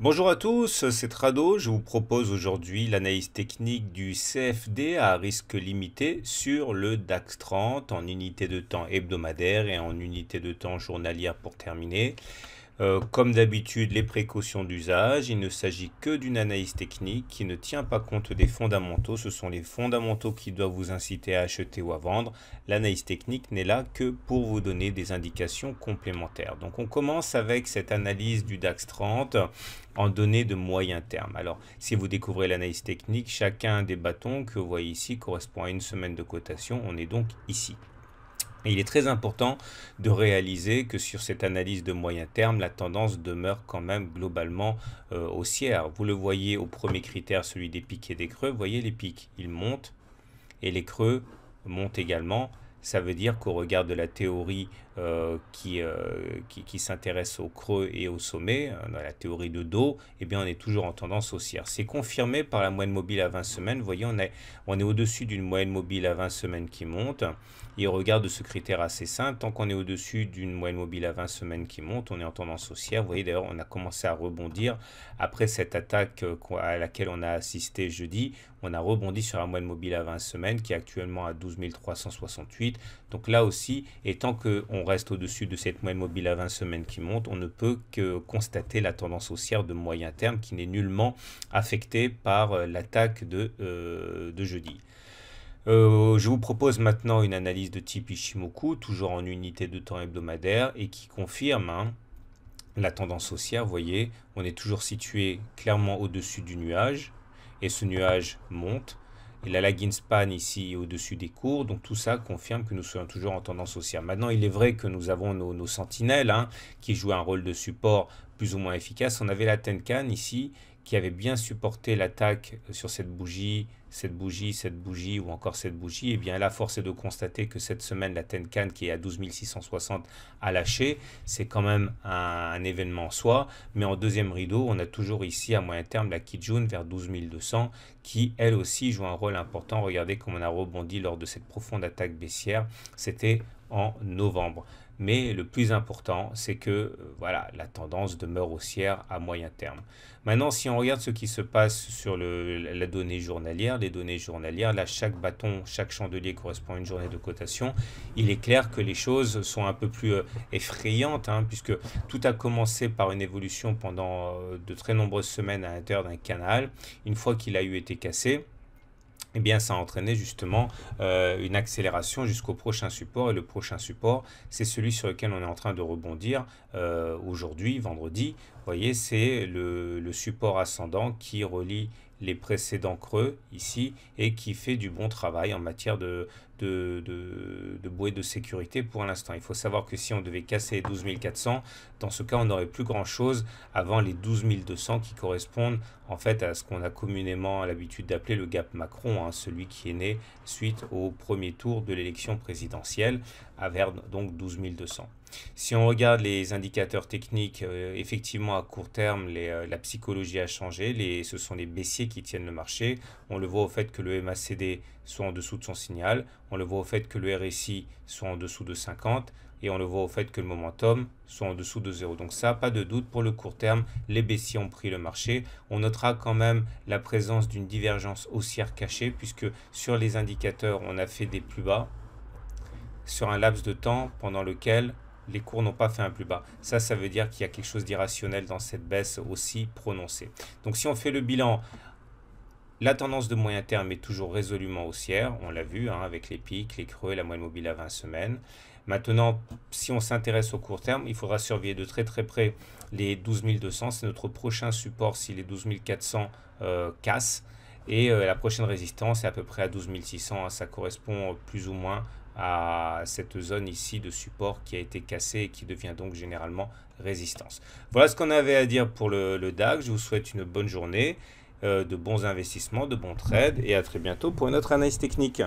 Bonjour à tous, c'est Trado. Je vous propose aujourd'hui l'analyse technique du CFD à risque limité sur le DAX 30 en unité de temps hebdomadaire et en unité de temps journalière pour terminer. Euh, comme d'habitude, les précautions d'usage. Il ne s'agit que d'une analyse technique qui ne tient pas compte des fondamentaux. Ce sont les fondamentaux qui doivent vous inciter à acheter ou à vendre. L'analyse technique n'est là que pour vous donner des indications complémentaires. Donc on commence avec cette analyse du DAX 30 en données de moyen terme. Alors, si vous découvrez l'analyse technique, chacun des bâtons que vous voyez ici correspond à une semaine de cotation. On est donc ici il est très important de réaliser que sur cette analyse de moyen terme, la tendance demeure quand même globalement euh, haussière. Vous le voyez au premier critère, celui des pics et des creux. Vous voyez les pics, ils montent et les creux montent également. Ça veut dire qu'au regard de la théorie qui, euh, qui, qui s'intéresse au creux et au sommet, dans la théorie de dos, eh bien on est toujours en tendance haussière. C'est confirmé par la moyenne mobile à 20 semaines. Vous voyez, on est, on est au-dessus d'une moyenne mobile à 20 semaines qui monte. Et au regard de ce critère assez simple, tant qu'on est au-dessus d'une moyenne mobile à 20 semaines qui monte, on est en tendance haussière. Vous voyez d'ailleurs, on a commencé à rebondir après cette attaque euh, à laquelle on a assisté jeudi. On a rebondi sur la moyenne mobile à 20 semaines qui est actuellement à 12 368. Donc là aussi, et tant qu'on reste au-dessus de cette moyenne mobile à 20 semaines qui monte, on ne peut que constater la tendance haussière de moyen terme qui n'est nullement affectée par euh, l'attaque de, euh, de jeudi. Euh, je vous propose maintenant une analyse de type Ishimoku, toujours en unité de temps hebdomadaire, et qui confirme hein, la tendance haussière. Vous voyez, on est toujours situé clairement au-dessus du nuage, et ce nuage monte. Et la lagging span ici au-dessus des cours, donc tout ça confirme que nous sommes toujours en tendance haussière. Maintenant, il est vrai que nous avons nos, sentinelles hein, qui jouent un rôle de support plus ou moins efficace. On avait la Tenkan ici qui avait bien supporté l'attaque sur cette bougie, cette bougie, cette bougie ou encore cette bougie, et eh bien là, force est de constater que cette semaine, la Tenkan qui est à 12 660 a lâché. C'est quand même un, événement en soi. Mais en deuxième rideau, on a toujours ici à moyen terme la Kijun vers 12 200 qui, elle aussi, joue un rôle important. Regardez comme on a rebondi lors de cette profonde attaque baissière. C'était en novembre. Mais le plus important, c'est que euh, voilà, la tendance demeure haussière à moyen terme. Maintenant, si on regarde ce qui se passe sur le, la donnée journalière, les données journalières, là, chaque bâton, chaque chandelier correspond à une journée de cotation. Il est clair que les choses sont un peu plus euh, effrayantes, hein, puisque tout a commencé par une évolution pendant euh, de très nombreuses semaines à l'intérieur d'un canal. Une fois qu'il a eu été cassé, eh bien, ça a entraîné justement euh, une accélération jusqu'au prochain support. Et le prochain support, c'est celui sur lequel on est en train de rebondir euh, aujourd'hui, vendredi. Vous voyez, c'est le, support ascendant qui relie les précédents creux ici et qui fait du bon travail en matière de, de, de, bouée de sécurité pour l'instant. Il faut savoir que si on devait casser les 12 400, dans ce cas, on n'aurait plus grand-chose avant les 12 200 qui correspondent en fait à ce qu'on a communément l'habitude d'appeler le gap Macron, hein, celui qui est né suite au premier tour de l'élection présidentielle, à vers donc 12 200. Si on regarde les indicateurs techniques, euh, effectivement à court terme, euh, la psychologie a changé. Ce sont les baissiers qui tiennent le marché. On le voit au fait que le MACD soit en dessous de son signal. On le voit au fait que le RSI soit en dessous de 50. Et on le voit au fait que le momentum soit en dessous de 0. Donc ça, pas de doute, pour le court terme, les baissiers ont pris le marché. On notera quand même la présence d'une divergence haussière cachée, puisque sur les indicateurs, on a fait des plus bas sur un laps de temps pendant lequel les cours n'ont pas fait un plus bas. Ça, ça veut dire qu'il y a quelque chose d'irrationnel dans cette baisse aussi prononcée. Donc si on fait le bilan, la tendance de moyen terme est toujours résolument haussière, on l'a vu hein, avec les pics, les creux, la moyenne mobile à 20 semaines. Maintenant, si on s'intéresse au court terme, il faudra surveiller de très très près les 12 200. C'est notre prochain support si les 12 400 euh, cassent. Et euh, la prochaine résistance est à peu près à 12 600. Ça correspond plus ou moins à cette zone ici de support qui a été cassée et qui devient donc généralement résistance. Voilà ce qu'on avait à dire pour le, DAG. Je vous souhaite une bonne journée, euh, de bons investissements, de bons trades et à très bientôt pour une autre analyse technique.